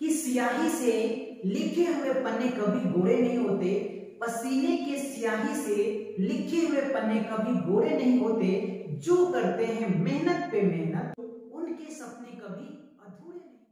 की स्याही से लिखे हुए पन्ने कभी गोरे नहीं होते, पसीने के स्याही से लिखे हुए पन्ने कभी गोरे नहीं होते, जो करते हैं मेहनत पे मेहनत, उनके सपने कभी अधूरे नहीं।